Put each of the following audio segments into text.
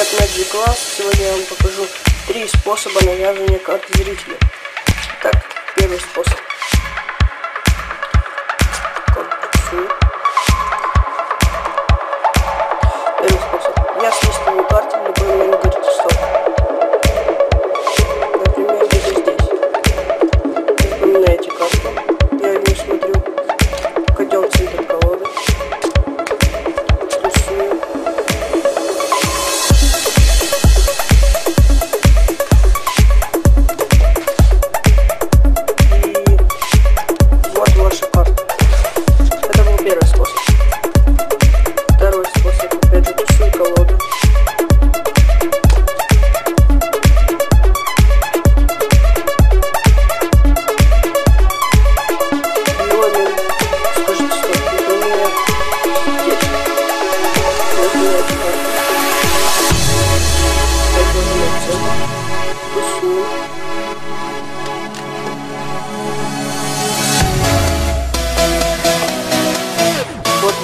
Привет, Magic Class. Сегодня я вам покажу три способа навязывания карт зрителя. Так, первый способ.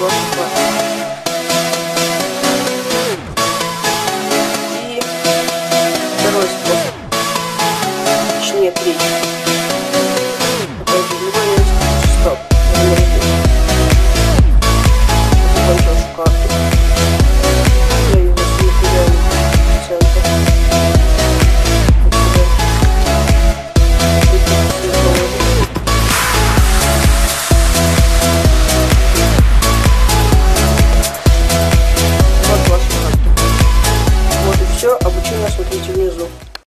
творчество. И второй способ, точнее третий. нас, смотрите внизу.